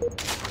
you